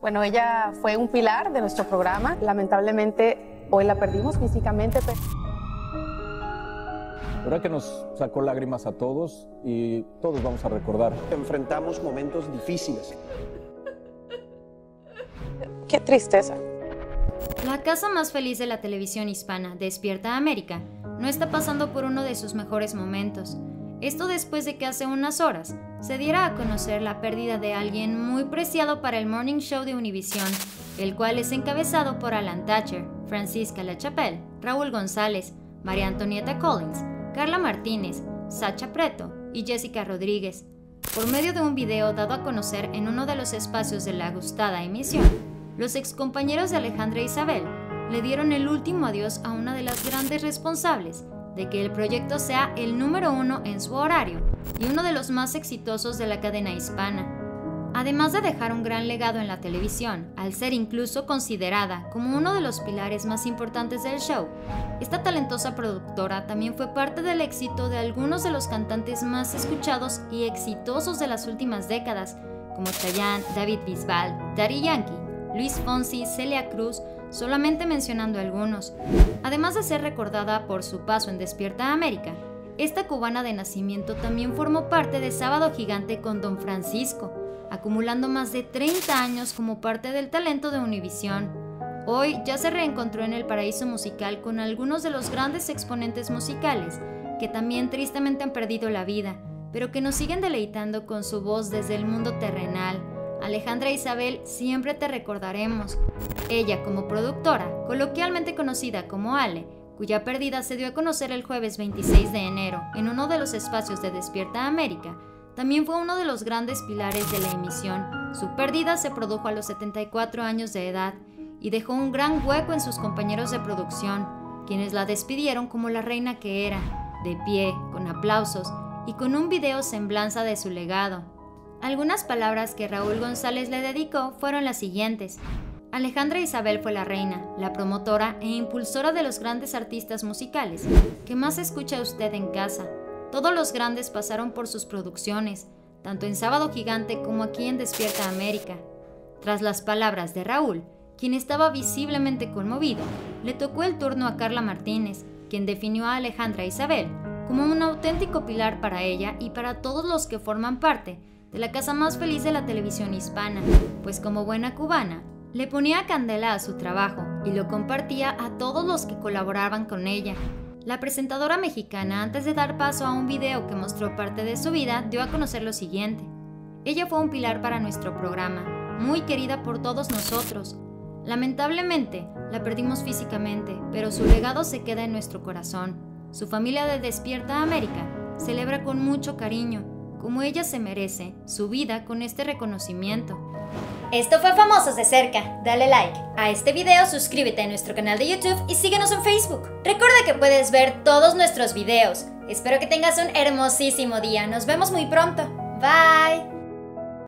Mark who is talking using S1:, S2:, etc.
S1: Bueno, ella fue un pilar de nuestro programa. Lamentablemente hoy la perdimos físicamente. Pero...
S2: verdad que nos sacó lágrimas a todos y todos vamos a recordar.
S3: Enfrentamos momentos difíciles.
S1: Qué tristeza.
S4: La casa más feliz de la televisión hispana, Despierta América, no está pasando por uno de sus mejores momentos. Esto después de que hace unas horas se diera a conocer la pérdida de alguien muy preciado para el Morning Show de Univision, el cual es encabezado por Alan Thatcher, Francisca Lachapelle, Raúl González, María Antonieta Collins, Carla Martínez, Sacha Preto y Jessica Rodríguez. Por medio de un video dado a conocer en uno de los espacios de la gustada emisión, los excompañeros de Alejandra Isabel le dieron el último adiós a una de las grandes responsables de que el proyecto sea el número uno en su horario y uno de los más exitosos de la cadena hispana. Además de dejar un gran legado en la televisión, al ser incluso considerada como uno de los pilares más importantes del show, esta talentosa productora también fue parte del éxito de algunos de los cantantes más escuchados y exitosos de las últimas décadas, como Chayanne, David Bisbal, Daddy Yankee, Luis Fonsi, Celia Cruz, solamente mencionando algunos. Además de ser recordada por su paso en Despierta América, esta cubana de nacimiento también formó parte de Sábado Gigante con Don Francisco, acumulando más de 30 años como parte del talento de Univisión. Hoy ya se reencontró en el paraíso musical con algunos de los grandes exponentes musicales que también tristemente han perdido la vida, pero que nos siguen deleitando con su voz desde el mundo terrenal Alejandra Isabel siempre te recordaremos. Ella como productora, coloquialmente conocida como Ale, cuya pérdida se dio a conocer el jueves 26 de enero en uno de los espacios de Despierta América, también fue uno de los grandes pilares de la emisión. Su pérdida se produjo a los 74 años de edad y dejó un gran hueco en sus compañeros de producción, quienes la despidieron como la reina que era, de pie, con aplausos y con un video semblanza de su legado, algunas palabras que Raúl González le dedicó fueron las siguientes. Alejandra Isabel fue la reina, la promotora e impulsora de los grandes artistas musicales. ¿Qué más escucha usted en casa? Todos los grandes pasaron por sus producciones, tanto en Sábado Gigante como aquí en Despierta América. Tras las palabras de Raúl, quien estaba visiblemente conmovido, le tocó el turno a Carla Martínez, quien definió a Alejandra Isabel como un auténtico pilar para ella y para todos los que forman parte de la casa más feliz de la televisión hispana, pues como buena cubana, le ponía candela a su trabajo y lo compartía a todos los que colaboraban con ella. La presentadora mexicana, antes de dar paso a un video que mostró parte de su vida, dio a conocer lo siguiente. Ella fue un pilar para nuestro programa, muy querida por todos nosotros. Lamentablemente, la perdimos físicamente, pero su legado se queda en nuestro corazón. Su familia de Despierta América celebra con mucho cariño como ella se merece, su vida con este reconocimiento.
S5: Esto fue Famosos de Cerca. Dale like a este video, suscríbete a nuestro canal de YouTube y síguenos en Facebook. Recuerda que puedes ver todos nuestros videos. Espero que tengas un hermosísimo día. Nos vemos muy pronto. Bye.